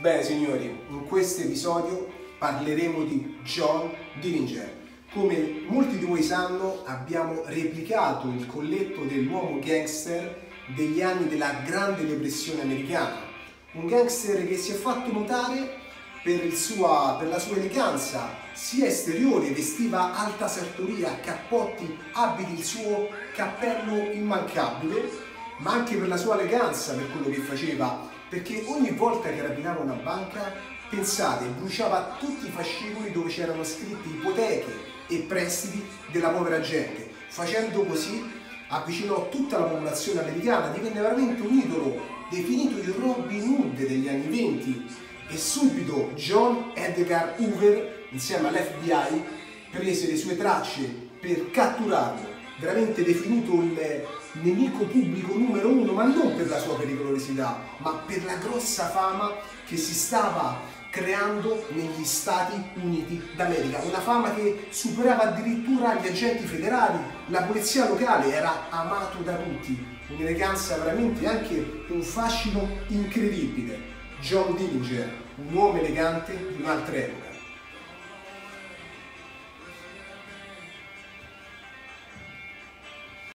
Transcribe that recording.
Bene signori, in questo episodio parleremo di John Dillinger. Come molti di voi sanno, abbiamo replicato il colletto dell'uomo gangster degli anni della Grande Depressione americana. Un gangster che si è fatto notare per, sua, per la sua eleganza sia esteriore, vestiva alta sartoria, cappotti, abiti, il suo cappello immancabile, ma anche per la sua eleganza, per quello che faceva perché ogni volta che rapinava una banca, pensate, bruciava tutti i fascicoli dove c'erano scritti ipoteche e prestiti della povera gente. Facendo così avvicinò tutta la popolazione americana, divenne veramente un idolo, definito il Robin Hood degli anni 20 e subito John Edgar Hoover insieme all'FBI prese le sue tracce per catturarlo veramente definito il nemico pubblico numero uno, ma non per la sua pericolosità, ma per la grossa fama che si stava creando negli Stati Uniti d'America, una fama che superava addirittura gli agenti federali, la polizia locale, era amato da tutti, un'eleganza veramente anche un fascino incredibile. John Dillinger, un uomo elegante di un'altra epoca.